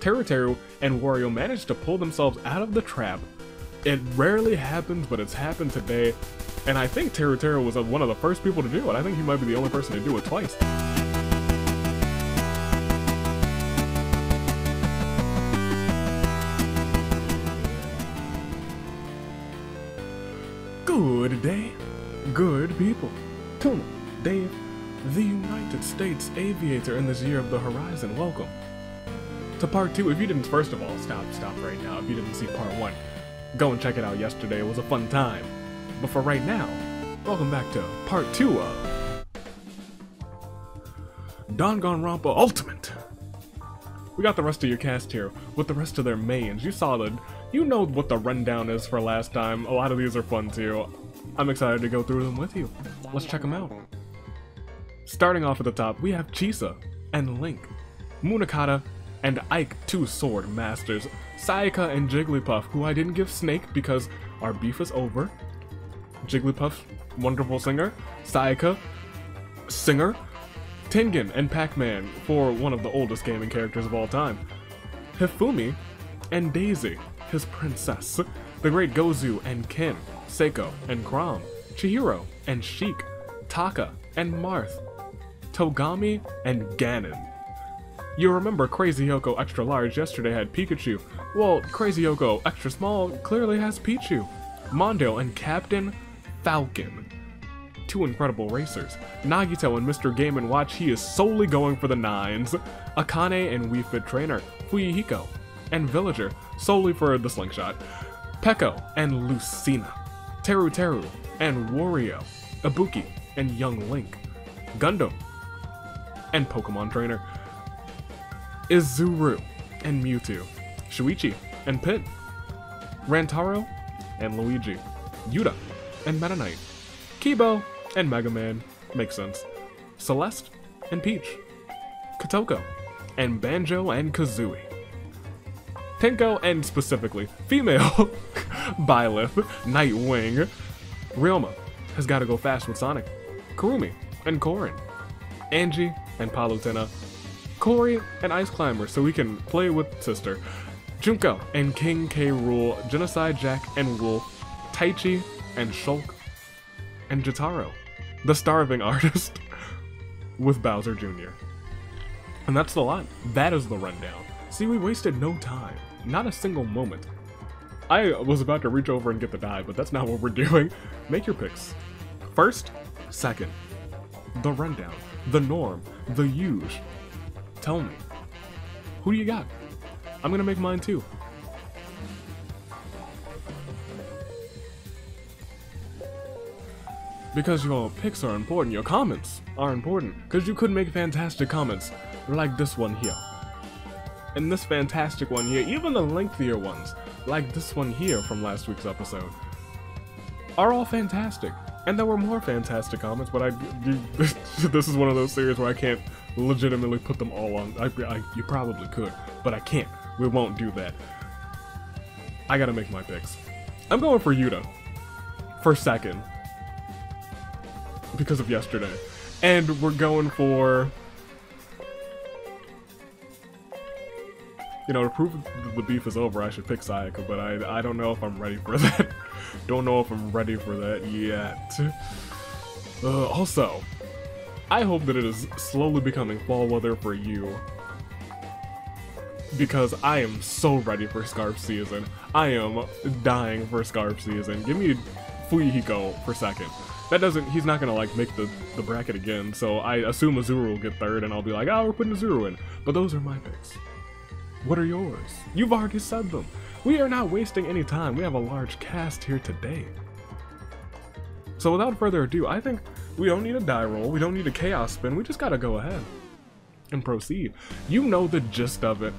Teru Teru and Wario managed to pull themselves out of the trap. It rarely happens, but it's happened today. And I think Teru Teru was one of the first people to do it. I think he might be the only person to do it twice. Good day, good people. Tuna, Dave, the United States aviator in this year of the horizon, welcome. To part two, if you didn't, first of all, stop, stop right now. If you didn't see part one, go and check it out yesterday. It was a fun time. But for right now, welcome back to part two of Danganronpa Ultimate. We got the rest of your cast here with the rest of their mains. You saw the, you know what the rundown is for last time. A lot of these are fun too. I'm excited to go through them with you. Let's check them out. Starting off at the top, we have Chisa and Link, Munakata and Ike, two sword masters, Sayaka and Jigglypuff, who I didn't give Snake because our beef is over. Jigglypuff, wonderful singer, Sayaka, singer, Tengen and Pac-Man for one of the oldest gaming characters of all time. Hifumi and Daisy, his princess. The great Gozu and Ken, Seiko and Chrom, Chihiro and Sheik, Taka and Marth, Togami and Ganon. You remember Crazy Yoko Extra Large yesterday had Pikachu. Well, Crazy Yoko Extra Small clearly has Pichu. Mondo and Captain Falcon two incredible racers. Nagito and Mr. Game & Watch, he is solely going for the nines. Akane and Wii Fit Trainer, Fuyuhiko, and Villager, solely for the slingshot. Peko and Lucina. Teru Teru and Wario. Ibuki and Young Link. Gundam and Pokemon Trainer. Izuru and Mewtwo. Shuichi and Pit. Rantaro and Luigi. Yuta and Meta Knight. Kibo and Mega Man. Makes sense. Celeste and Peach. Kotoko and Banjo and Kazooie. Tenko and specifically female Byleth, Nightwing. Ryoma has got to go fast with Sonic. Kurumi and Corrin. Angie and Palutena. Korey and Ice Climber so we can play with Sister. Junko and King K. Rool, Genocide Jack and Wolf. Taichi and Shulk. And Jotaro the starving artist with Bowser Jr. And that's the lot. That is the rundown. See, we wasted no time. Not a single moment. I was about to reach over and get the die, but that's not what we're doing. Make your picks. First, second, the rundown, the norm, the huge. Tell me, who do you got? I'm gonna make mine too. Because your picks are important, your comments are important. Because you could make fantastic comments, like this one here. And this fantastic one here, even the lengthier ones, like this one here from last week's episode, are all fantastic. And there were more fantastic comments, but I, this is one of those series where I can't legitimately put them all on. I, I, you probably could, but I can't. We won't do that. I gotta make my picks. I'm going for Yuta. For second because of yesterday. And we're going for... You know, to prove the beef is over, I should pick Sayaka, but I, I don't know if I'm ready for that. don't know if I'm ready for that yet. Uh, also, I hope that it is slowly becoming fall weather for you. Because I am so ready for Scarf season. I am dying for Scarf season. Give me Fuyuhiko for second. That doesn't, he's not gonna like make the, the bracket again, so I assume Azuru will get third and I'll be like, oh, we're putting Azuru in. But those are my picks. What are yours? You've already said them. We are not wasting any time. We have a large cast here today. So without further ado, I think we don't need a die roll, we don't need a chaos spin, we just gotta go ahead and proceed. You know the gist of it.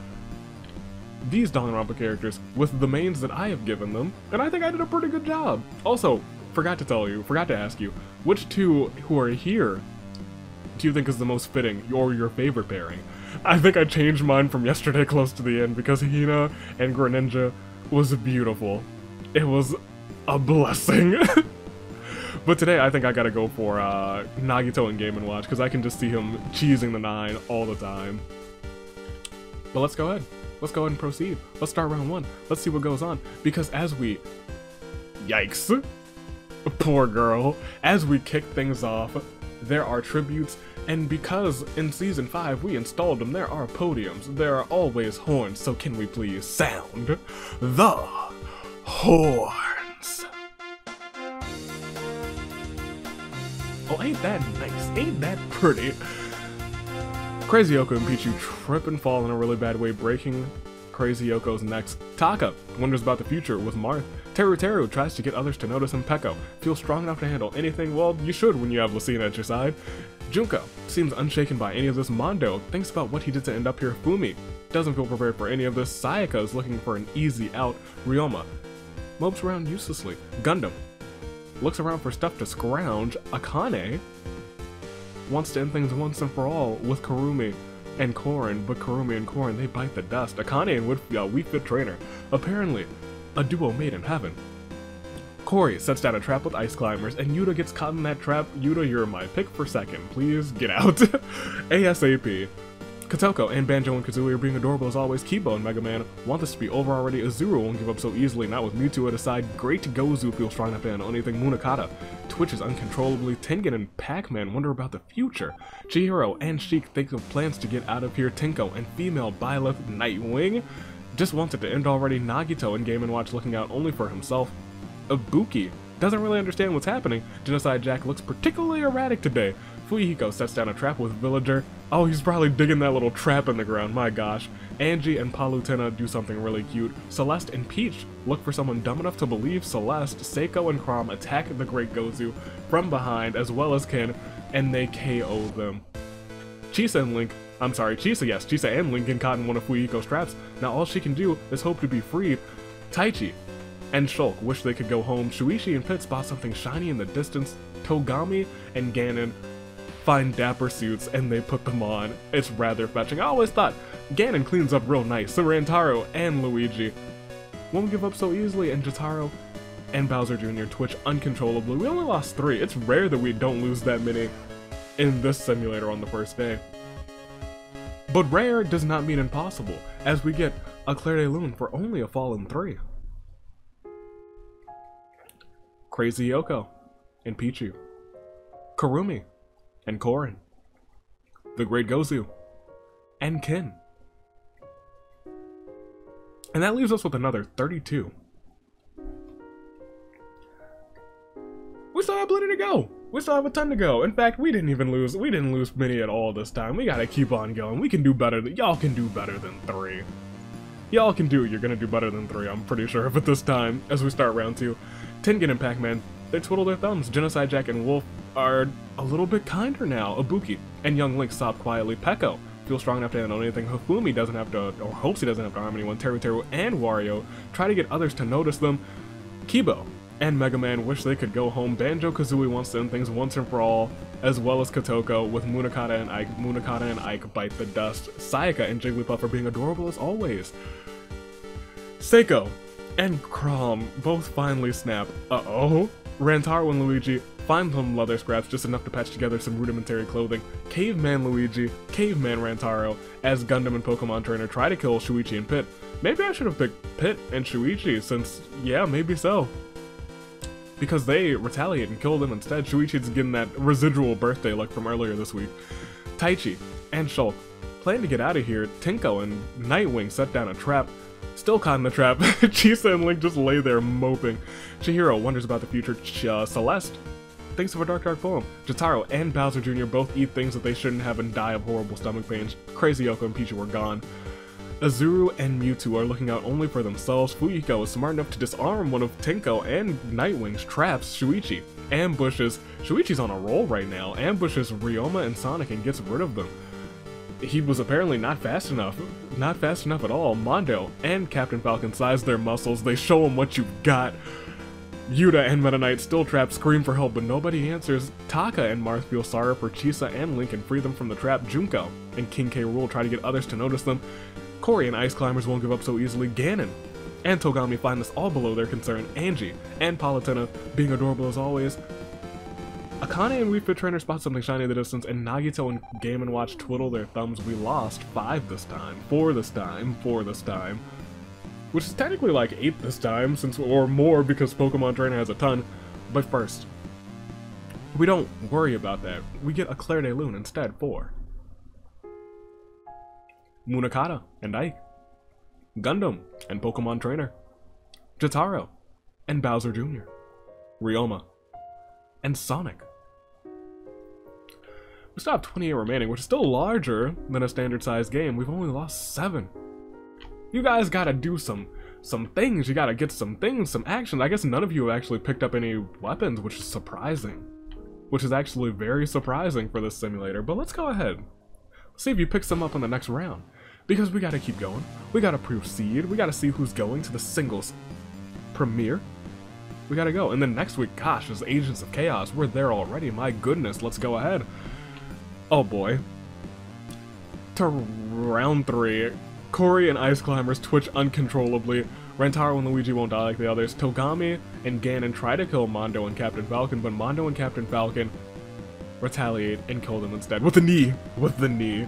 These Danganronpa characters, with the mains that I have given them, and I think I did a pretty good job. Also, forgot to tell you, forgot to ask you, which two who are here do you think is the most fitting, or your favorite pairing? I think I changed mine from yesterday close to the end because Hina and Greninja was beautiful. It was a blessing. but today I think I gotta go for uh, Nagito and Game & Watch because I can just see him cheesing the 9 all the time. But let's go ahead. let's go ahead and proceed. Let's start round one. Let's see what goes on. Because as we... Yikes. Poor girl. As we kick things off, there are tributes, and because in Season 5 we installed them, there are podiums, there are always horns, so can we please sound the horns? Oh, ain't that nice? Ain't that pretty? Crazy Yoko and Pichu trip and fall in a really bad way, breaking Crazy Yoko's next. Taka wonders about the future with Marth. Teru Teru tries to get others to notice him. Peko feels strong enough to handle anything. Well, you should when you have Lucina at your side. Junko seems unshaken by any of this. Mondo thinks about what he did to end up here. Fumi doesn't feel prepared for any of this. Sayaka is looking for an easy out. Ryoma mopes around uselessly. Gundam looks around for stuff to scrounge. Akane wants to end things once and for all with Kurumi and Corrin, but Kurumi and Corrin, they bite the dust. Akane and Wood, uh, Wii Fit Trainer, apparently a duo made in heaven. Korey sets down a trap with ice climbers, and Yuta gets caught in that trap. Yuta, you're my pick for second. Please get out. ASAP. Kotoko and Banjo and Kazooie are being adorable as always. Kibo and Mega Man want this to be over already. Azuru won't give up so easily, not with Mewtwo at his side. Great Gozu feels strong to handle anything. Munakata twitches uncontrollably. Tengen and Pac-Man wonder about the future. Chihiro and Sheik think of plans to get out of here. Tenko and female Byleth Nightwing just wanted to end already. Nagito in Game & Watch looking out only for himself. Ibuki doesn't really understand what's happening. Genocide Jack looks particularly erratic today. Fuyuhiko sets down a trap with Villager. Oh, he's probably digging that little trap in the ground, my gosh. Angie and Palutena do something really cute. Celeste and Peach look for someone dumb enough to believe Celeste, Seiko, and Chrom attack the Great Gozu from behind as well as Ken, and they KO them. Chisa and Link, I'm sorry, Chisa, yes, Chisa and Link get caught in one of Fuyuhiko's traps. Now all she can do is hope to be freed. Taichi and Shulk wish they could go home. Shuichi and Pit spot something shiny in the distance. Togami and Ganon find dapper suits and they put them on. It's rather fetching. I always thought Ganon cleans up real nice, so Rantaro and Luigi won't give up so easily, and Jotaro and Bowser Jr. twitch uncontrollably. We only lost three. It's rare that we don't lose that many in this simulator on the first day. But rare does not mean impossible, as we get a Clair de Lune for only a Fallen 3. Crazy Yoko and Pichu. Kurumi and Corrin, the Great Gozu, and Ken. And that leaves us with another 32. We still have plenty to go. We still have a ton to go. In fact, we didn't even lose. We didn't lose many at all this time. We gotta keep on going. We can do better. Y'all can do better than three. Y'all can do. You're gonna do better than three. I'm pretty sure it this time. As we start round two, Tengen and Pac-Man they twiddle their thumbs. Genocide Jack and Wolf are a little bit kinder now. Ibuki and Young Link stop quietly. Peko feels strong enough to handle anything. Hifumi doesn't have to, or hopes he doesn't have to harm anyone. Teru Teru and Wario try to get others to notice them. Kibo and Mega Man wish they could go home. Banjo Kazooie wants to end things once and for all, as well as Kotoko, with Munakata and Ike. Munakata and Ike bite the dust. Sayaka and Jigglypuff are being adorable as always. Seiko and Chrom both finally snap. Uh-oh. Rantaro and Luigi find some leather scraps just enough to patch together some rudimentary clothing. Caveman Luigi, Caveman Rantaro, as Gundam and Pokemon Trainer try to kill Shuichi and Pit. Maybe I should have picked Pit and Shuichi since, yeah, maybe so. Because they retaliate and kill them instead. Shuichi's getting that residual birthday luck from earlier this week. Taichi and Shulk plan to get out of here. Tenko and Nightwing set down a trap Still caught in the trap, Chisa and Link just lay there moping. Chihiro wonders about the future. Ch uh, Celeste thinks of a Dark Dark poem. Jotaro and Bowser Jr. both eat things that they shouldn't have and die of horrible stomach pains. Crazy Yoko and Pichu are gone. Azuru and Mewtwo are looking out only for themselves. Fuyuhiko is smart enough to disarm one of Tenko and Nightwing's traps, Shuichi. Ambushes. Shuichi's on a roll right now. Ambushes Ryoma and Sonic and gets rid of them he was apparently not fast enough. Not fast enough at all. Mondo and Captain Falcon size their muscles. They show him what you've got. Yuta and Meta Knight still trapped scream for help, but nobody answers. Taka and Marth feel sorry for Chisa and Link and free them from the trap. Junko and King K. Rool try to get others to notice them. Korey and Ice Climbers won't give up so easily. Ganon and Togami find this all below their concern. Angie and Palutena, being adorable as always, Akane and Wii Fit Trainer spot something shiny in the distance, and Nagito and Game & Watch twiddle their thumbs. We lost five this time, four this time, four this time. Which is technically like eight this time, since or more because Pokemon Trainer has a ton. But first, we don't worry about that. We get a Clair de Lune instead for Munakata and Ike, Gundam and Pokemon Trainer, Jotaro and Bowser Jr., Ryoma, and Sonic. We still have 28 remaining, which is still larger than a standard sized game. We've only lost 7. You guys gotta do some some things. You gotta get some things, some action. I guess none of you have actually picked up any weapons, which is surprising. Which is actually very surprising for this simulator. But let's go ahead. See if you pick some up in the next round. Because we gotta keep going. We gotta proceed. We gotta see who's going to the singles premiere. We gotta go. And then next week, gosh, as Agents of Chaos, we're there already. My goodness, let's go ahead. Oh boy. To round three. Korey and Ice Climbers twitch uncontrollably. Rantaro and Luigi won't die like the others. Togami and Ganon try to kill Mondo and Captain Falcon, but Mondo and Captain Falcon retaliate and kill them instead. With the knee! With the knee.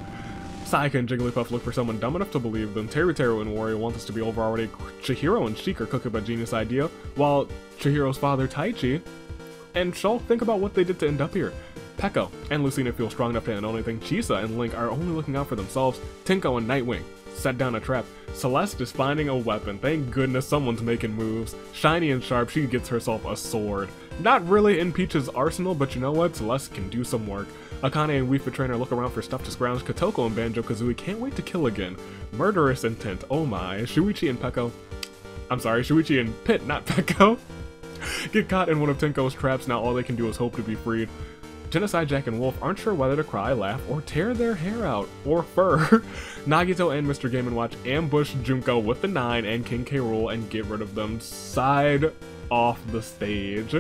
Sayaka and Jigglypuff look for someone dumb enough to believe them. Teru Teru and Wario want this to be over already. Chihiro and Sheik are cook up a genius idea, while Chihiro's father, Taichi, and Shulk think about what they did to end up here. Peko and Lucina feel strong enough to handle anything. Chisa and Link are only looking out for themselves. Tenko and Nightwing set down a trap. Celeste is finding a weapon. Thank goodness someone's making moves. Shiny and sharp, she gets herself a sword. Not really in Peach's arsenal, but you know what? Celeste can do some work. Akane and Fit Trainer look around for stuff to scrounge. Kotoko and Banjo-Kazooie can't wait to kill again. Murderous intent, oh my. Shuichi and Peko... I'm sorry, Shuichi and Pit, not Peko. Get caught in one of Tenko's traps, now all they can do is hope to be freed. Genocide Jack and Wolf aren't sure whether to cry, laugh, or tear their hair out, or fur. Nagito and Mr. Game & Watch ambush Junko with the 9 and King K. Rool and get rid of them side off the stage.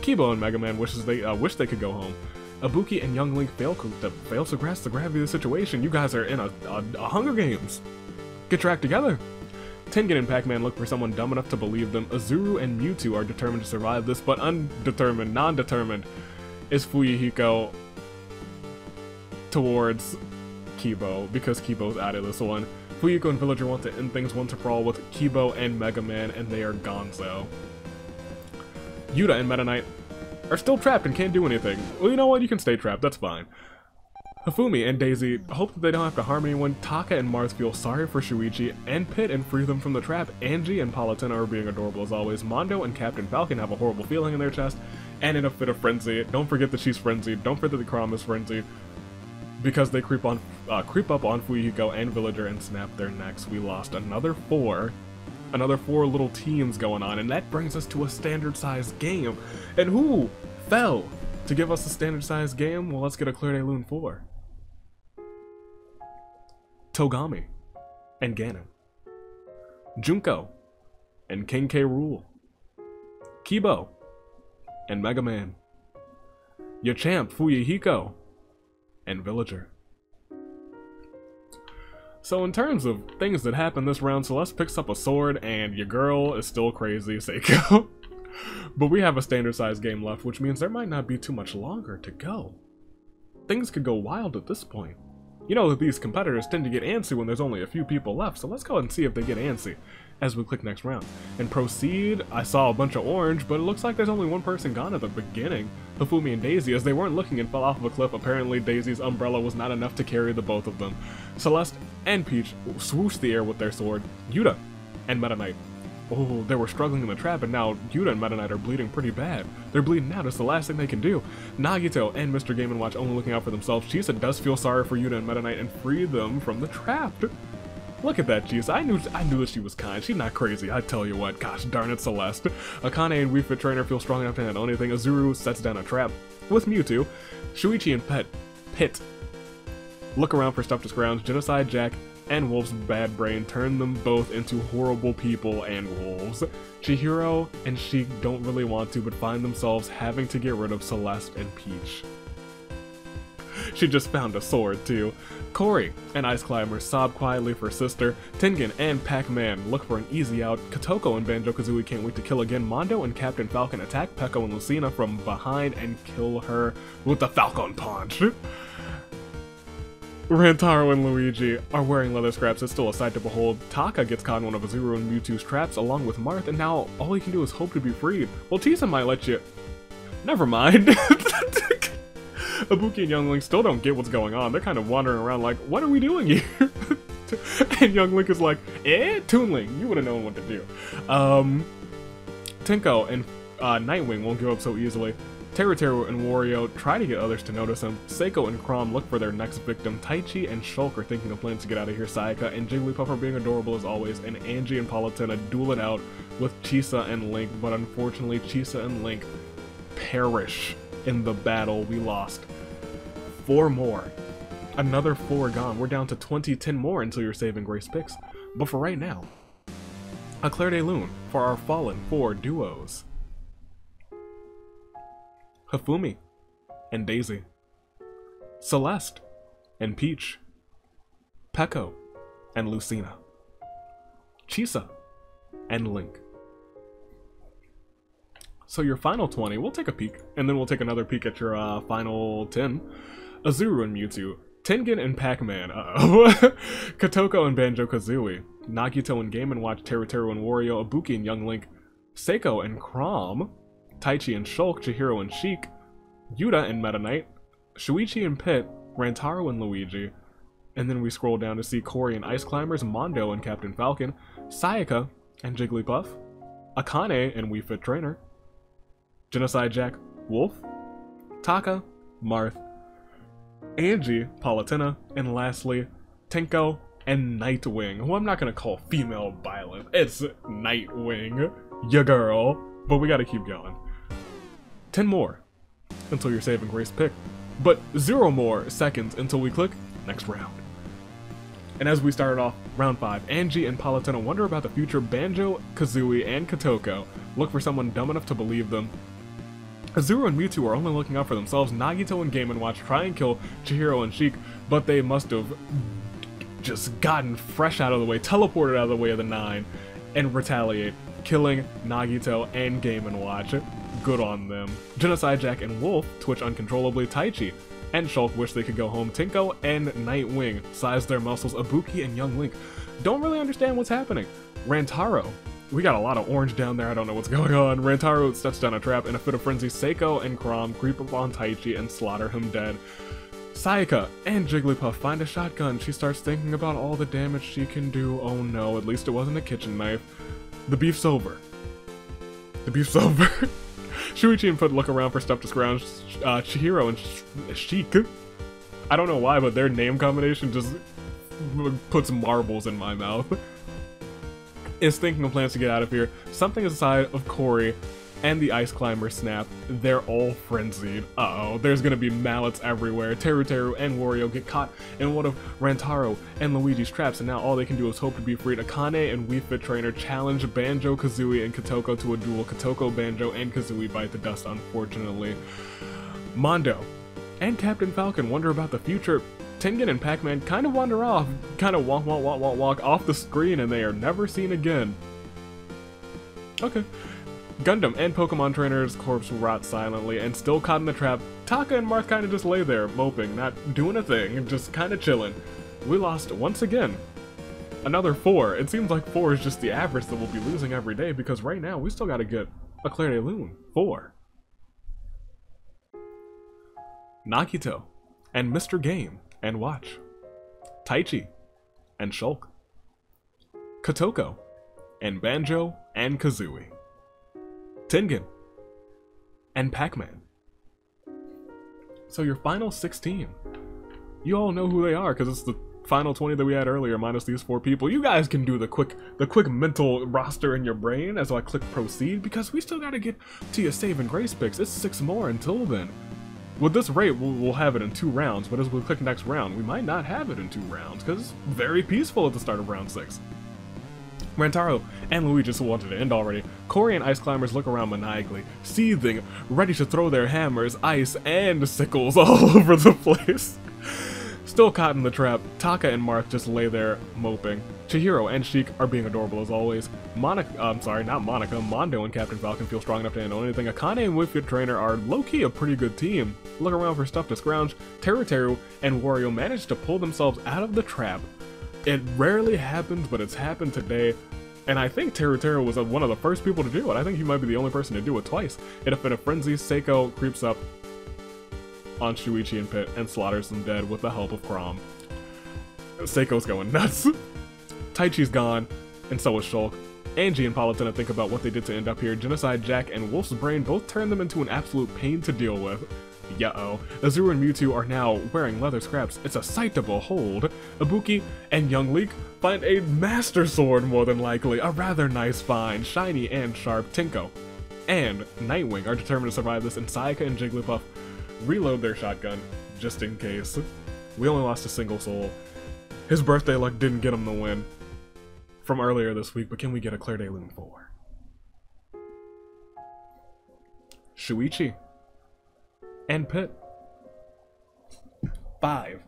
Kibo and Mega Man wishes they uh, wish they could go home. Ibuki and Young Link fail to, fail to grasp the gravity of the situation. You guys are in a, a, a Hunger Games. Get tracked together. Tengen and Pac-Man look for someone dumb enough to believe them. Azuru and Mewtwo are determined to survive this, but undetermined, non-determined, is Fuyuhiko towards Kibo, because Kibo's out of this one. Fuyuhiko and Villager want to end things once and for all with Kibo and Mega Man, and they are gonzo. Yuta and Meta Knight are still trapped and can't do anything. Well, you know what? You can stay trapped. That's fine. Hifumi and Daisy hope that they don't have to harm anyone. Taka and Marth feel sorry for Shuichi and Pit and free them from the trap. Angie and Palutena are being adorable as always. Mondo and Captain Falcon have a horrible feeling in their chest and in a fit of frenzy. Don't forget that she's frenzied. Don't forget that the Chrom is frenzied. Because they creep on, uh, creep up on Fuyuhiko and Villager and snap their necks. We lost another four another four little teams going on, and that brings us to a standard-sized game. And who fell to give us a standard-sized game? Well, let's get a Clair de Lune 4. Togami and Ganon. Junko and King K. Rool. Kibo and Mega Man. Your champ, Fuyuhiko and Villager. So in terms of things that happen this round, Celeste picks up a sword and your girl is still crazy, Seiko. but we have a standard size game left, which means there might not be too much longer to go. Things could go wild at this point. You know that these competitors tend to get antsy when there's only a few people left, so let's go and see if they get antsy as we click next round. And proceed, I saw a bunch of orange, but it looks like there's only one person gone at the beginning. Hifumi and Daisy, as they weren't looking and fell off of a cliff, apparently Daisy's umbrella was not enough to carry the both of them. Celeste and Peach swoosh the air with their sword. Yuta and Meta Knight Oh, they were struggling in the trap, and now Yuta and Meta Knight are bleeding pretty bad. They're bleeding out, it's the last thing they can do. Nagito and Mr. Game & Watch only looking out for themselves. Chisa does feel sorry for Yuta and Meta Knight and free them from the trap. Look at that, Chisa. I knew I knew that she was kind. She's not crazy, I tell you what. Gosh darn it, Celeste. Akane and Wii Fit Trainer feel strong enough to handle anything. Azuru sets down a trap with Mewtwo. Shuichi and Pet Pit look around for stuff to scrounge. Genocide Jack and Wolf's bad brain turn them both into horrible people and wolves. Chihiro and Sheik don't really want to, but find themselves having to get rid of Celeste and Peach. she just found a sword, too. Korey and Ice Climber sob quietly for sister. Tengen and Pac-Man look for an easy out. Kotoko and Banjo-Kazooie can't wait to kill again. Mondo and Captain Falcon attack Peko and Lucina from behind and kill her with the Falcon Punch. Rantaro and Luigi are wearing leather scraps, it's still a sight to behold. Taka gets caught in one of Azuru and Mewtwo's traps along with Marth, and now all he can do is hope to be freed. Well, Chisa might let you... Never mind. Ibuki and Young Link still don't get what's going on. They're kind of wandering around like, what are we doing here? and Young Link is like, eh, Toon Link, you would have known what to do. Um, Tenko and uh, Nightwing won't give up so easily. Teru Teru and Wario try to get others to notice him. Seiko and Chrom look for their next victim. Taichi and Shulk are thinking of plans to get out of here. Sayaka and Jigglypuff are being adorable as always. And Angie and Palutena duel it out with Chisa and Link. But unfortunately, Chisa and Link perish in the battle we lost. Four more. Another four gone. We're down to 20, 10 more until your saving grace picks. But for right now, a Clair de Lune for our fallen four duos. Hifumi and Daisy, Celeste and Peach, Peko and Lucina, Chisa and Link. So your final 20, we'll take a peek, and then we'll take another peek at your uh, final 10. Azuru and Mewtwo, Tengen and Pac-Man, uh-oh, Kotoko and Banjo-Kazooie, Nagito and Game & Watch, Teru Teru and Wario, Ibuki and Young Link, Seiko and Chrom, Taichi and Shulk, Chihiro and Sheik, Yuta and Meta Knight, Shuichi and Pit, Rantaro and Luigi, and then we scroll down to see Korey and Ice Climbers, Mondo and Captain Falcon, Sayaka and Jigglypuff, Akane and Wii Fit Trainer, Genocide Jack, Wolf, Taka, Marth, Angie, Palutena, and lastly, Tenko and Nightwing, who I'm not gonna call female Byleth. It's Nightwing, ya girl. But we gotta keep going. Ten more until your saving grace pick, but zero more seconds until we click next round. And as we started off round 5, Angie and Palutena wonder about the future Banjo, Kazooie, and Kotoko, look for someone dumb enough to believe them. Azuru and Mewtwo are only looking out for themselves, Nagito and Game & Watch try and kill Chihiro and Sheik, but they must have just gotten fresh out of the way, teleported out of the way of the Nine, and retaliate, killing Nagito and Game & Watch. Good on them. Genocide Jack and Wolf twitch uncontrollably. Taichi and Shulk wish they could go home. Tenko and Nightwing size their muscles. Ibuki and Young Link don't really understand what's happening. Rantaro. We got a lot of orange down there, I don't know what's going on. Rantaro sets down a trap in a fit of frenzy. Seiko and Chrom creep up on Taichi and slaughter him dead. Sayaka and Jigglypuff find a shotgun. She starts thinking about all the damage she can do. Oh no, at least it wasn't a kitchen knife. The beef's over. The beef's over. Shuichi and Foot look around for stuff to scrounge uh, Chihiro and Sh Sheik. I don't know why, but their name combination just puts marbles in my mouth. is thinking of plans to get out of here. Something is aside of Korey and the Ice Climber snap, they're all frenzied. Uh-oh, there's gonna be mallets everywhere. Teru Teru and Wario get caught in one of Rantaro and Luigi's traps, and now all they can do is hope to be freed. Akane and Wii Fit Trainer challenge Banjo, Kazooie, and Kotoko to a duel. Kotoko, Banjo, and Kazooie bite the dust, unfortunately. Mondo and Captain Falcon wonder about the future. Tengen and Pac-Man kind of wander off, kind of walk, walk, walk, walk, walk off the screen, and they are never seen again. Okay. Gundam and Pokemon Trainer's corpse rot silently, and still caught in the trap, Taka and Marth kinda just lay there, moping, not doing a thing, just kinda chilling. We lost once again. Another four. It seems like four is just the average that we'll be losing every day, because right now we still gotta get a Clair de Lune. Four. Nagito, and Mr. Game and Watch. Taichi and Shulk. Kotoko and Banjo and Kazooie. Tengen, and Pac-Man. So your final 16. You all know who they are because it's the final 20 that we had earlier minus these four people. You guys can do the quick the quick mental roster in your brain as I click proceed because we still got to get to your save and grace picks. It's six more until then. With this rate, we'll, we'll, have it in two rounds, but as we click next round, we might not have it in two rounds because it's very peaceful at the start of round six. Rantaro and Luigi just wanted to end already. Korey and Ice Climbers look around maniacally, seething, ready to throw their hammers, ice, and sickles all over the place. Still caught in the trap, Taka and Marth just lay there moping. Chihiro and Sheik are being adorable as always. Monica, uh, I'm sorry, not Monica, Mondo and Captain Falcon feel strong enough to handle anything. Akane and Fit Trainer are low-key a pretty good team. Look around for stuff to scrounge. Teru Teru and Wario manage to pull themselves out of the trap. It rarely happens, but it's happened today. And I think Teru Teru was uh, one of the first people to do it. I think he might be the only person to do it twice. In a fit of frenzy, Seiko creeps up on Shuichi and Pit and slaughters them dead with the help of Chrom. Seiko's going nuts. Taichi's gone, and so is Shulk. Angie and Palutena think about what they did to end up here. Genocide Jack and Wolf's Brain both turn them into an absolute pain to deal with. Yeah-oh. Azure and Mewtwo are now wearing leather scraps. It's a sight to behold. Ibuki and Young Link find a Master Sword more than likely. A rather nice find, shiny and sharp. Tenko and Nightwing are determined to survive this, and Sayaka and Jigglypuff reload their shotgun, just in case. We only lost a single soul. His birthday luck didn't get him the win from earlier this week, but can we get a Clair de Lune 4? Shuichi. And Pit. Five.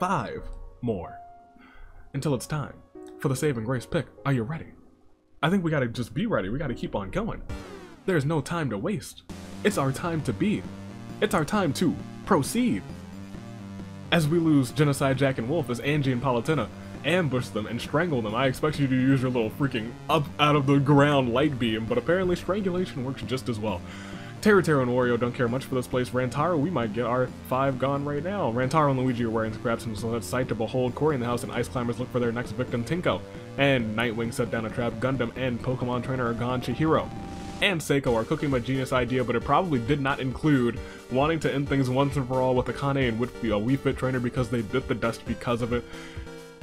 Five more. Until it's time for the Saving Grace pick. Are you ready? I think we gotta just be ready. We gotta keep on going. There's no time to waste. It's our time to be. It's our time to proceed. As we lose Genocide Jack and Wolf as Angie and Palutena ambush them and strangle them, I expect you to use your little freaking up out of the ground light beam, but apparently strangulation works just as well. Teru and Wario don't care much for this place. Rantaro, we might get our five gone right now. Rantaro and Luigi are wearing scraps and so that's sight to behold. Korey in the house and Ice Climbers look for their next victim, Tenko. And Nightwing set down a trap. Gundam and Pokemon Trainer are gone. Chihiro and Seiko are cooking my genius idea, but it probably did not include wanting to end things once and for all with Akane and a Wii Fit trainer because they bit the dust because of it.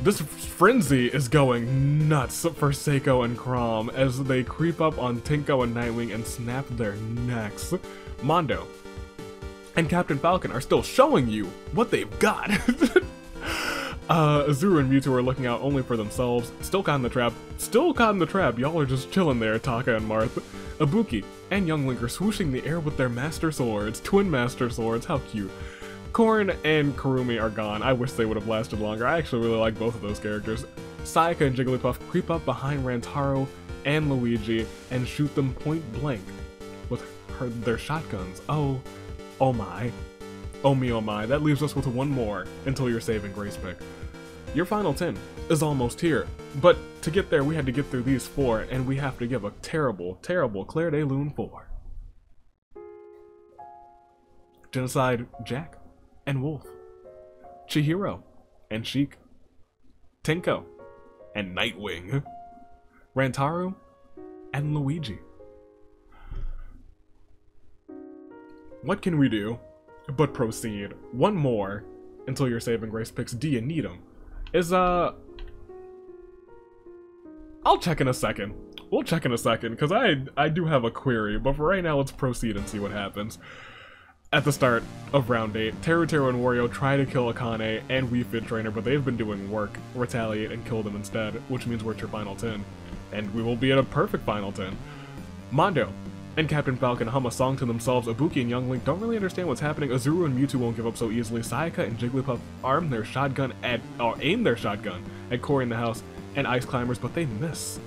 This frenzy is going nuts for Seiko and Chrom as they creep up on Tenko and Nightwing and snap their necks. Mondo and Captain Falcon are still showing you what they've got. uh, Azure and Mewtwo are looking out only for themselves. Still caught in the trap. Still caught in the trap. Y'all are just chilling there, Taka and Marth. Ibuki and Young Link are swooshing the air with their master swords. Twin master swords. How cute. Corrin and Kurumi are gone. I wish they would have lasted longer. I actually really like both of those characters. Sayaka and Jigglypuff creep up behind Rantaro and Luigi and shoot them point blank with her, their shotguns. Oh, oh my. Oh me, oh my. That leaves us with one more until your saving grace pick. Your final 10 is almost here, but to get there we had to get through these four, and we have to give a terrible, terrible Claire de Lune 4. Genocide Jack and Wolf, Chihiro and Sheik, Tenko and Nightwing, Rantaro and Luigi. What can we do but proceed? One more until your saving grace picks D and need them. Is, uh... I'll check in a second. We'll check in a second, because I, I do have a query, but for right now, let's proceed and see what happens. At the start of round 8, Teru and Wario try to kill Akane and Wii Fit Trainer, but they've been doing work, retaliate, and kill them instead, which means we're at your final 10. And we will be at a perfect final 10. Mondo and Captain Falcon hum a song to themselves. Ibuki and Young Link don't really understand what's happening. Azuru and Mewtwo won't give up so easily. Sayaka and Jigglypuff arm their shotgun at, or aim their shotgun at Korey in the house and Ice Climbers, but they miss.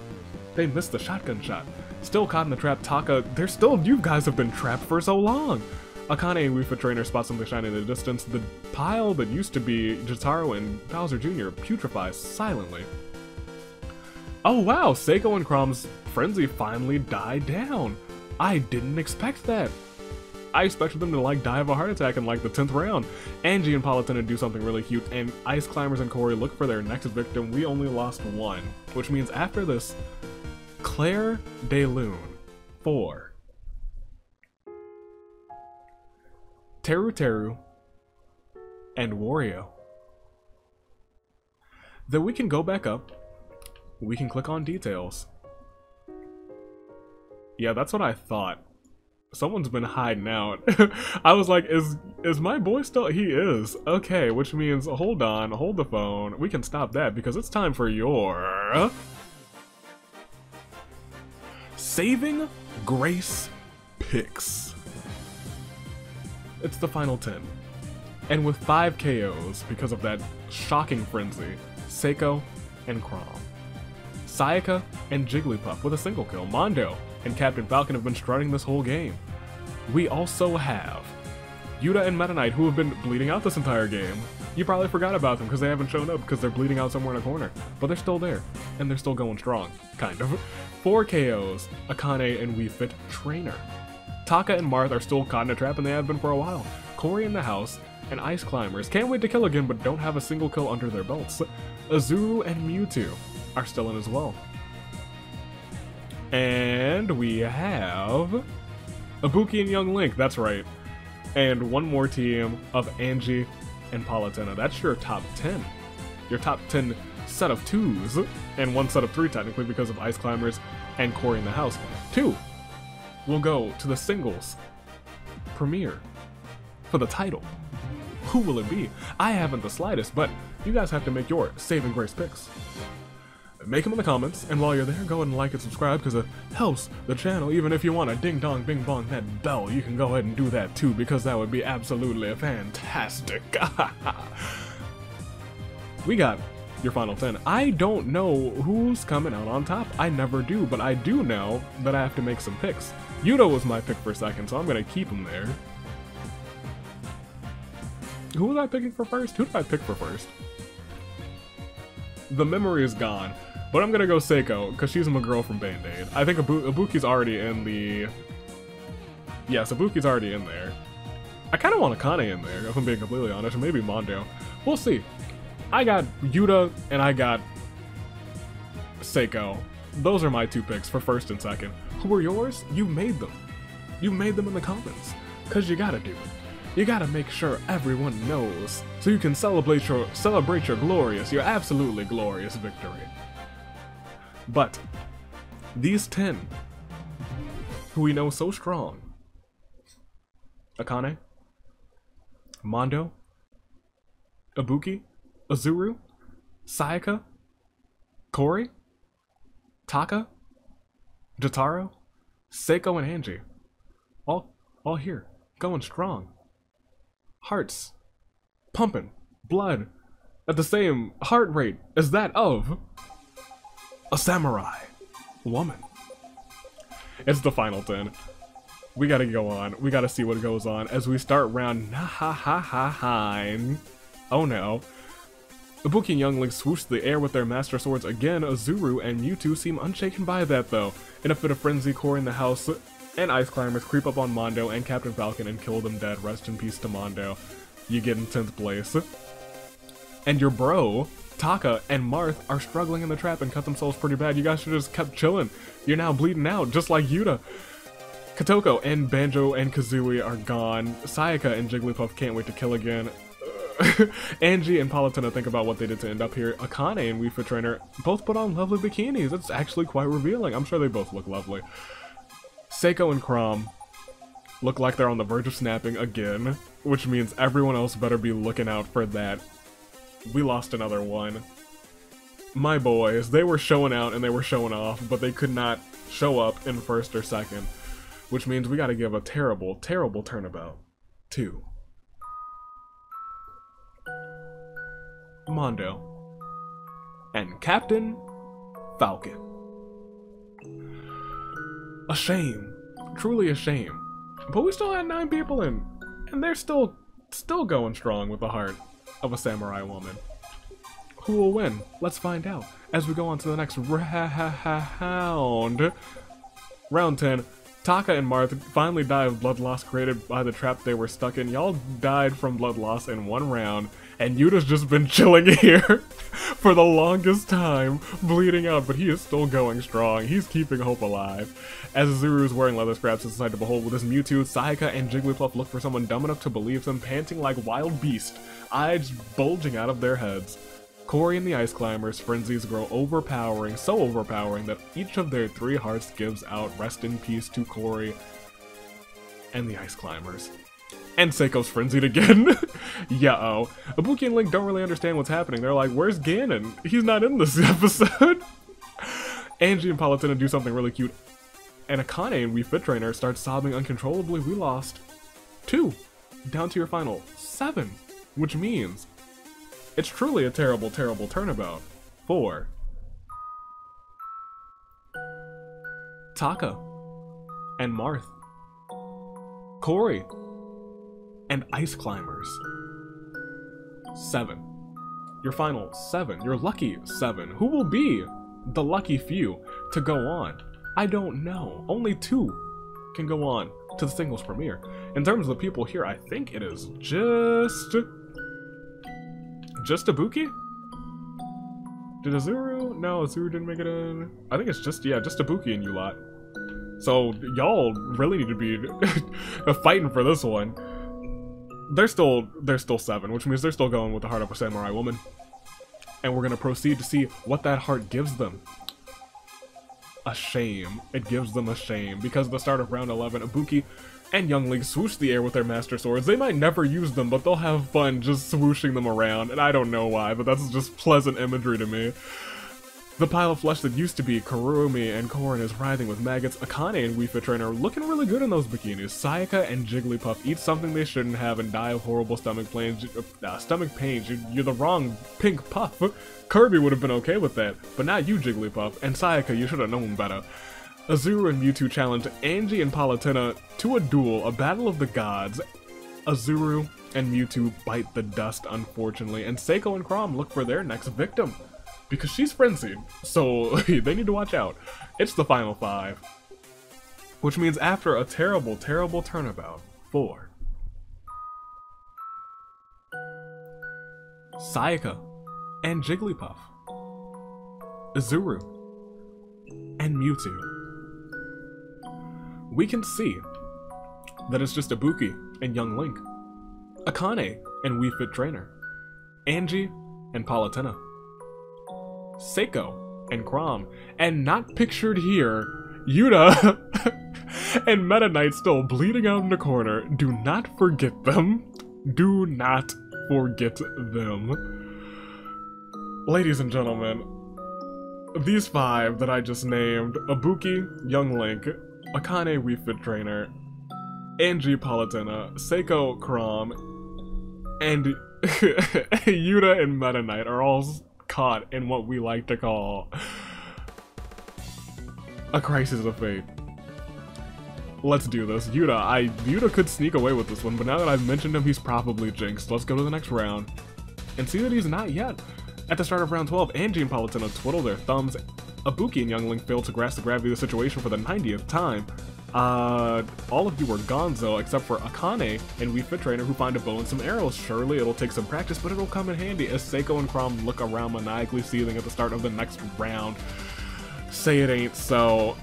They miss the shotgun shot. Still caught in the trap, Taka, they're still, you guys have been trapped for so long. Akane and Fit Trainer spot something shiny in the distance. The pile that used to be Jotaro and Bowser Jr. putrefies silently. Oh wow, Seiko and Chrom's frenzy finally died down. I didn't expect that. I expected them to like die of a heart attack in like the 10th round. Angie and Palutena do something really cute, and Ice Climbers and Korey look for their next victim. We only lost one, which means after this, Claire de Lune, 4. Teru Teru, and Wario. Then we can go back up, we can click on details, yeah, that's what I thought. Someone's been hiding out. I was like, is is my boy still? He is. Okay, which means, hold on, hold the phone. We can stop that because it's time for your... Saving Grace Picks. It's the final 10. And with 5 KOs because of that shocking frenzy, Seiko and Chrom. Sayaka and Jigglypuff with a single kill. Mondo and Captain Falcon have been strutting this whole game. We also have Yuta and Meta Knight who have been bleeding out this entire game. You probably forgot about them because they haven't shown up because they're bleeding out somewhere in a corner. But they're still there, and they're still going strong, kind of. 4 KOs, Akane and Wii Fit Trainer. Taka and Marth are still caught in a trap and they have been for a while. Korey in the house, and Ice Climbers can't wait to kill again but don't have a single kill under their belts. Azuru and Mewtwo are still in as well. And we have Ibuki and Young Link, that's right. And one more team of Angie and Palutena. That's your top 10. Your top 10 set of twos, and one set of three technically because of Ice Climbers and Korey in the house. Two will go to the singles premiere for the title. Who will it be? I haven't the slightest, but you guys have to make your saving grace picks. Make them in the comments, and while you're there, go ahead and like and subscribe because it helps the channel. Even if you want to ding dong bing bong that bell, you can go ahead and do that too because that would be absolutely fantastic. we got your final 10. I don't know who's coming out on top. I never do, but I do know that I have to make some picks. Yuta was my pick for second, so I'm going to keep him there. Who was I picking for first? Who did I pick for first? The memory is gone, but I'm gonna go Seiko, because she's my girl from Band-Aid. I think Ibu already in the... Yes, Ibuki's already in there. I kind of want Akane in there, if I'm being completely honest, or maybe Mondo. We'll see. I got Yuta, and I got Seiko. Those are my two picks for first and second. Who are yours? You made them. You made them in the comments. Because you gotta do it. You gotta make sure everyone knows, so you can celebrate your celebrate your glorious, your absolutely glorious victory. But these ten, who we know so strong, Akane, Mondo, Ibuki, Azuru, Sayaka, Korey, Taka, Jotaro, Seiko, and Angie, all all here, going strong hearts pumping blood at the same heart rate as that of a samurai woman. It's the final 10. We gotta go on. We gotta see what goes on as we start round ha. Oh no. Ibuki and Young Link swoosh the air with their Master Swords again. Azuru and Mewtwo seem unshaken by that though. In a fit of frenzy, Core in the house and Ice Climbers creep up on Mondo and Captain Falcon and kill them dead. Rest in peace to Mondo. You get in 10th place. And your bro, Taka and Marth are struggling in the trap and cut themselves pretty bad. You guys should have just kept chilling. You're now bleeding out, just like Yuta. Kotoko and Banjo and Kazooie are gone. Sayaka and Jigglypuff can't wait to kill again. Angie and Palutena think about what they did to end up here. Akane and Fit Trainer both put on lovely bikinis. It's actually quite revealing. I'm sure they both look lovely. Seiko and Chrom look like they're on the verge of snapping again, which means everyone else better be looking out for that. We lost another one. My boys, they were showing out and they were showing off, but they could not show up in first or second, which means we gotta give a terrible, terrible turnabout to Mondo and Captain Falcon. A shame. Truly a shame. But we still had nine people in, and they're still still going strong with the heart of a samurai woman. Who will win? Let's find out as we go on to the next round. Round 10. Taka and Marth finally die of blood loss created by the trap they were stuck in. Y'all died from blood loss in one round, and Yuta's just been chilling here for the longest time, bleeding out, but he is still going strong. He's keeping hope alive. As Zuru is wearing leather scraps inside to behold with his Mewtwo, Sayaka and Jigglypuff look for someone dumb enough to believe them, panting like wild beasts, eyes bulging out of their heads. Korey and the Ice Climbers' frenzies grow overpowering, so overpowering that each of their three hearts gives out rest in peace to Korey and the Ice Climbers. And Seiko's frenzied again. Yeah-oh. Ibuki and Link don't really understand what's happening. They're like, where's Ganon? He's not in this episode. Angie and Palutena do something really cute. And Akane and Wii Fit Trainer start sobbing uncontrollably. We lost two. Down to your final seven. which means it's truly a terrible, terrible turnabout Four. Taka and Marth, Korey, and Ice Climbers. Seven. Your final seven, your lucky seven. Who will be the lucky few to go on? I don't know. Only two can go on to the singles premiere. In terms of the people here, I think it is just... Just Ibuki? Did Azuru? No, Azuru didn't make it in. I think it's just, yeah, just Ibuki and you lot. So, y'all really need to be fighting for this one. They're still, they're still seven, which means they're still going with the heart of a samurai woman. And we're gonna proceed to see what that heart gives them a shame. It gives them a shame. Because the start of round 11, Ibuki and Young Link swoosh the air with their Master Swords. They might never use them, but they'll have fun just swooshing them around, and I don't know why, but that's just pleasant imagery to me. The pile of flesh that used to be Kurumi and Corrin is writhing with maggots. Akane and Fit Trainer are looking really good in those bikinis. Sayaka and Jigglypuff eat something they shouldn't have and die of horrible stomach pains. Uh, stomach pains. You're, the wrong pink puff. Kirby would have been okay with that, but not you, Jigglypuff. And Sayaka, you should have known better. Azuru and Mewtwo challenge Angie and Palutena to a duel, a battle of the gods. Azuru and Mewtwo bite the dust, unfortunately, and Seiko and Chrom look for their next victim because she's frenzied, so they need to watch out. It's the final five. Which means after a terrible, terrible turnabout, four. Sayaka and Jigglypuff. Azuru and Mewtwo. We can see that it's just Ibuki and Young Link, Akane and Wii Fit Trainer, Angie and Palutena. Seiko, and Chrom, and not pictured here, Yuta and Meta Knight still bleeding out in the corner. Do not forget them. Do not forget them. Ladies and gentlemen, these five that I just named, Ibuki, Young Link, Akane Wii Fit Trainer, Angie Palutena, Seiko Chrom, and Yuta and Meta Knight are all caught in what we like to call a crisis of faith. Let's do this. Yuta, I Yuta could sneak away with this one, but now that I've mentioned him, he's probably jinxed. Let's go to the next round and see that he's not yet. At the start of round 12, Angie and Palutena twiddle their thumbs. Ibuki and Young Link fail to grasp the gravity of the situation for the 90th time. Uh, all of you were gonzo except for Akane and Wii Fit Trainer who find a bow and some arrows. Surely it'll take some practice, but it'll come in handy as Seiko and Chrom look around maniacally seething at the start of the next round. Say it ain't so.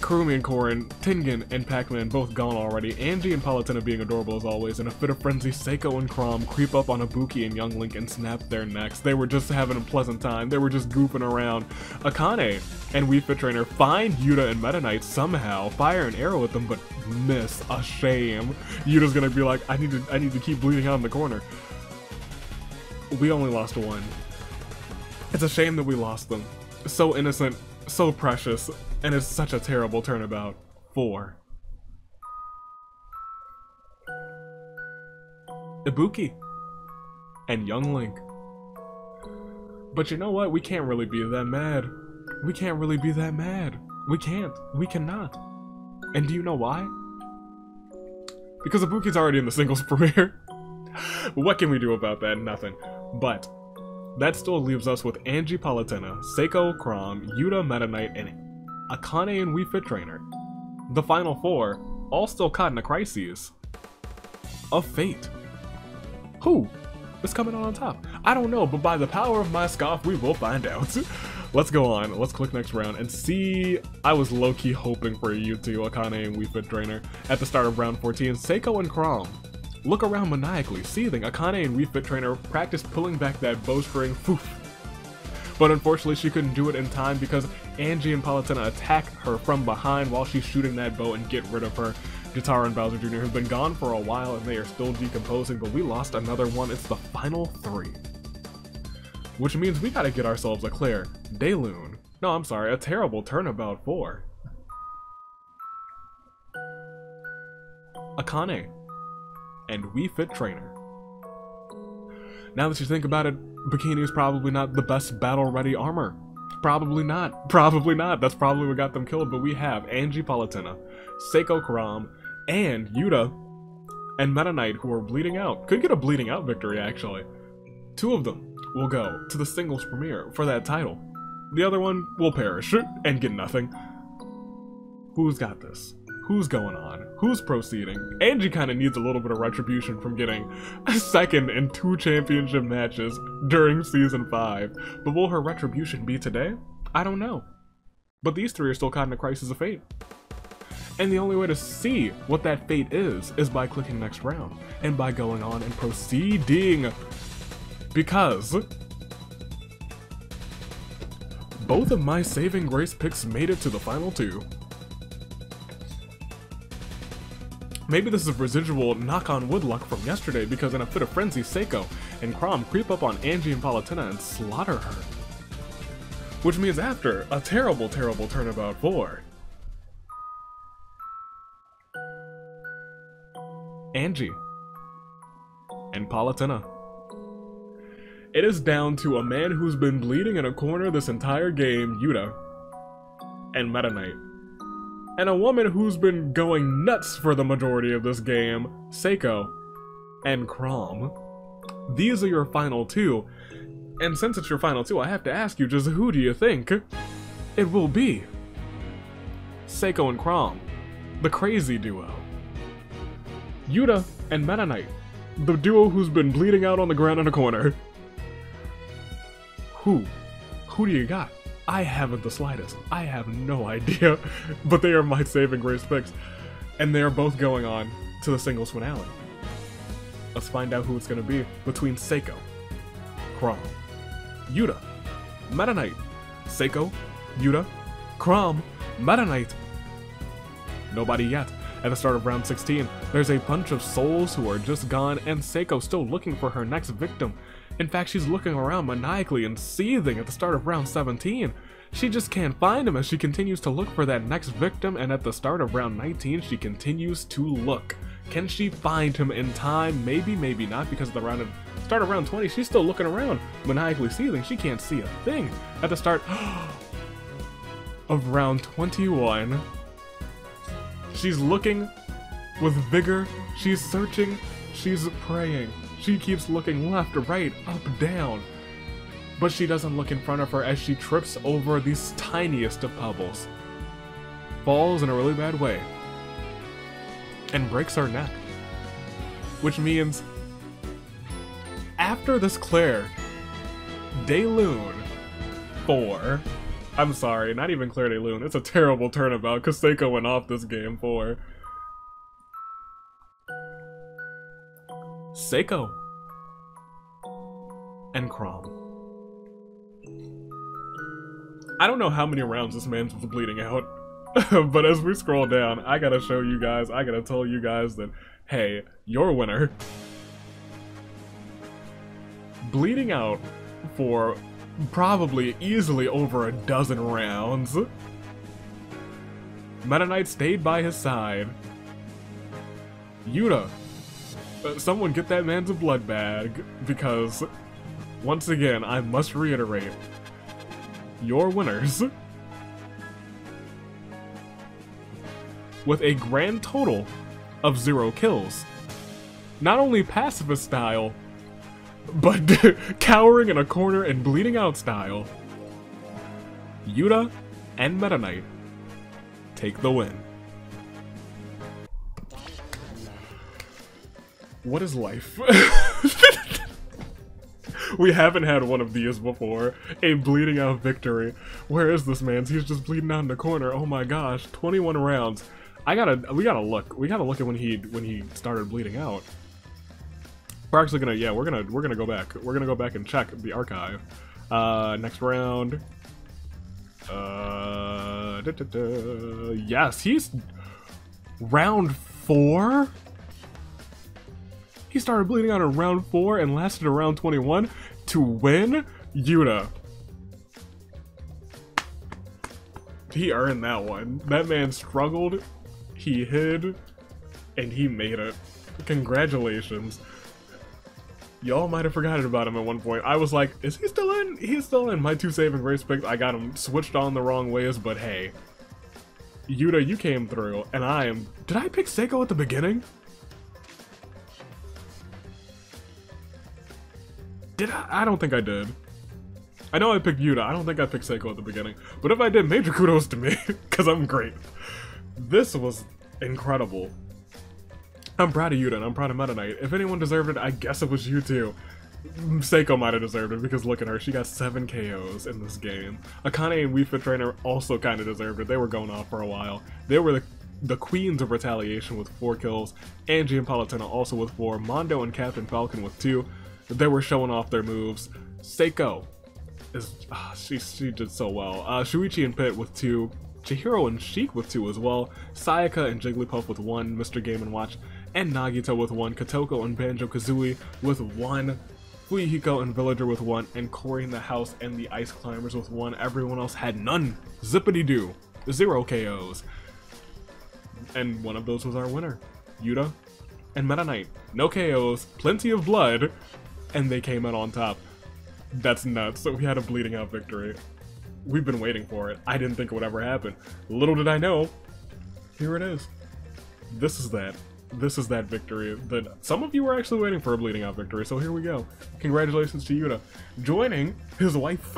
Kurumi and Corrin, Tengen, and Pac-Man both gone already, Angie and Palutena being adorable as always, in a fit of frenzy, Seiko and Chrom creep up on Ibuki and Young Link and snap their necks. They were just having a pleasant time, they were just goofing around. Akane and Wii Fit Trainer find Yuta and Meta Knight somehow, fire an arrow at them, but miss. A shame. Yuta's gonna be like, I need to I need to keep bleeding out in the corner. We only lost one. It's a shame that we lost them. So innocent, so precious, and it's such a terrible turnabout. Four. Ibuki and Young Link. But you know what? We can't really be that mad. We can't really be that mad. We can't. We cannot. And do you know why? Because Ibuki's already in the singles premiere. what can we do about that? Nothing. But that still leaves us with Angie Palutena, Seiko Chrom, Yuta Meta Knight, and Akane and Wii Fit Trainer. The final four, all still caught in a crisis of fate. Who is coming out on top? I don't know, but by the power of my scarf, we will find out. Let's go on. Let's click next round and see. I was low-key hoping for you two, Akane and Wii Fit Trainer. At the start of round 14, Seiko and Chrom look around maniacally, seething. Akane and Wii Fit Trainer practice pulling back that bowstring. Foof. But unfortunately, she couldn't do it in time because Angie and Palutena attack her from behind while she's shooting that bow and get rid of her. Jotaro and Bowser Jr. have been gone for a while and they are still decomposing, but we lost another one. It's the final three. Which means we gotta get ourselves a Claire Daylune. No, I'm sorry, a terrible turnabout four. Akane and Wii Fit Trainer. Now that you think about it, Bikini is probably not the best battle-ready armor. Probably not. Probably not. That's probably what got them killed. But we have Angie Palutena, Seiko Chrom, and Yuta and Meta Knight who are bleeding out. Could get a bleeding out victory, actually. Two of them will go to the singles premiere for that title. The other one will perish and get nothing. Who's got this? Who's going on? Who's proceeding? Angie kind of needs a little bit of retribution from getting a second in two championship matches during season 5. But will her retribution be today? I don't know. But these three are still caught in a crisis of fate. And the only way to see what that fate is, is by clicking next round, and by going on and proceeding. Because both of my saving grace picks made it to the final two. Maybe this is residual knock-on-wood luck from yesterday because in a fit of frenzy, Seiko and Chrom creep up on Angie and Palutena and slaughter her. Which means after a terrible, terrible turnabout for Angie and Palutena. It is down to a man who's been bleeding in a corner this entire game, Yuta, and Meta Knight and a woman who's been going nuts for the majority of this game, Seiko, and Chrom. These are your final two, and since it's your final two, I have to ask you just who do you think it will be? Seiko and Chrom, the crazy duo. Yuta and Meta Knight, the duo who's been bleeding out on the ground in a corner. Who? Who do you got? I haven't the slightest. I have no idea, but they are my saving grace picks. And they are both going on to the singles finale. Let's find out who it's going to be between Seiko, Chrom, Yuta, Meta Knight, Seiko, Yuta, Chrom, Meta Knight. Nobody yet. At the start of round 16, there's a bunch of souls who are just gone, and Seiko still looking for her next victim. In fact, she's looking around maniacally and seething at the start of round 17. She just can't find him as she continues to look for that next victim, and at the start of round 19, she continues to look. Can she find him in time? Maybe, maybe not, because at the round of, start of round 20, she's still looking around, maniacally seething. She can't see a thing. At the start of round 21, she's looking with vigor, she's searching, she's praying. She keeps looking left, right, up, down. But she doesn't look in front of her as she trips over these tiniest of pebbles. Falls in a really bad way. And breaks her neck. Which means, after this Claire, Daylune 4. I'm sorry, not even Claire Daylune. It's a terrible turnabout Seiko went off this game 4. Seiko and Chrom. I don't know how many rounds this man's bleeding out, but as we scroll down, I gotta show you guys, I gotta tell you guys that, hey, your winner, bleeding out for probably easily over a dozen rounds, Meta Knight stayed by his side. Yuta uh, someone get that man's blood bag, because, once again, I must reiterate, your winners, with a grand total of zero kills. Not only pacifist style, but cowering in a corner and bleeding out style. Yuta and Meta Knight take the win. What is life? we haven't had one of these before. A bleeding out victory. Where is this man? He's just bleeding out in the corner. Oh my gosh, 21 rounds. I gotta, we gotta look. We gotta look at when he when he started bleeding out. We're actually gonna, yeah, we're gonna we're gonna go back. We're gonna go back and check the archive. Uh, next round. Uh, da, da, da. yes, he's round four. He started bleeding out in round 4 and lasted around 21 to win Yuta. He earned that one. That man struggled, he hid, and he made it. Congratulations. Y'all might have forgotten about him at one point. I was like, is he still in? He's still in. My two saving grace picks, I got him switched on the wrong ways, but hey. Yuta, you came through, and I am... Did I pick Seiko at the beginning? Did I? I don't think I did. I know I picked Yuta, I don't think I picked Seiko at the beginning. But if I did, major kudos to me, because I'm great. This was incredible. I'm proud of Yuta and I'm proud of Meta Knight. If anyone deserved it, I guess it was you too. Seiko might have deserved it because look at her, she got 7 KOs in this game. Akane and Wii Fit Trainer also kind of deserved it, they were going off for a while. They were the, the queens of retaliation with 4 kills, Angie and Palutena also with 4, Mondo and Captain Falcon with 2. They were showing off their moves. Seiko is, uh, she, she did so well. Uh, Shuichi and Pit with 2, Chihiro and Sheik with 2 as well, Sayaka and Jigglypuff with 1, Mr. Game & Watch, and Nagito with one, Kotoko and Banjo-Kazooie with one, Fuyuhiko and Villager with one, and Cory in the House and the Ice Climbers with one. Everyone else had none. Zippity-doo. Zero KOs. And one of those was our winner, Yuta and Meta Knight. No KOs, plenty of blood, and they came out on top. That's nuts. So we had a bleeding out victory. We've been waiting for it. I didn't think it would ever happen. Little did I know, here it is. This is that this is that victory that some of you were actually waiting for a bleeding out victory, so here we go. Congratulations to Yuta. Joining his wife,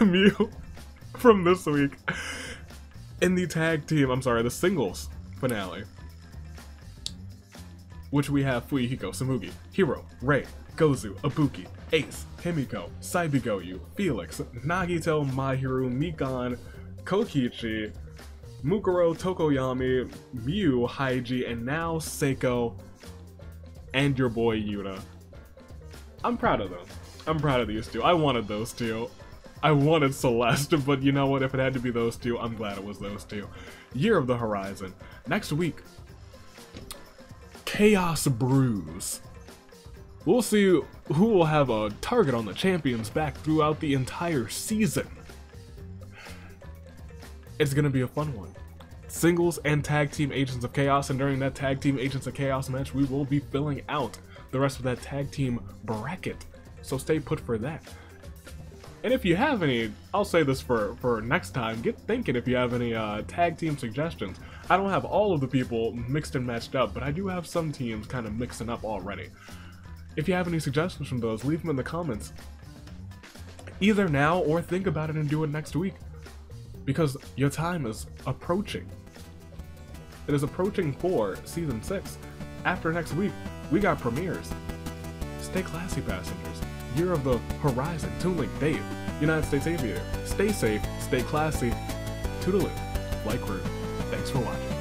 Mew, from this week in the tag team, I'm sorry, the singles finale. Which we have Fuyuhiko, Samugi, Hiro, Rei, Gozu, Ibuki, Ace, Himiko, Saibigoyu, Felix, Nagito, Mahiru, Mikan, Kokichi, Mukuro, Tokoyami, Mew, Haiji, and now Seiko, and your boy Yuta. I'm proud of them. I'm proud of these two. I wanted those two. I wanted Celeste, but you know what? If it had to be those two, I'm glad it was those two. Year of the Horizon. Next week, Chaos Brews. We'll see who will have a target on the champion's back throughout the entire season. It's gonna be a fun one. Singles and tag team Agents of Chaos, and during that tag team Agents of Chaos match, we will be filling out the rest of that tag team bracket. So stay put for that. And if you have any, I'll say this for, for next time, get thinking if you have any uh, tag team suggestions. I don't have all of the people mixed and matched up, but I do have some teams kind of mixing up already. If you have any suggestions from those, leave them in the comments. Either now or think about it and do it next week because your time is approaching. It is approaching for season 6. After next week, we got premieres. Stay classy, passengers. Year of the Horizon, Toon Link, Dave, United States Aviator. Stay safe, stay classy. Toodaloo. Like Crew. Thanks for watching.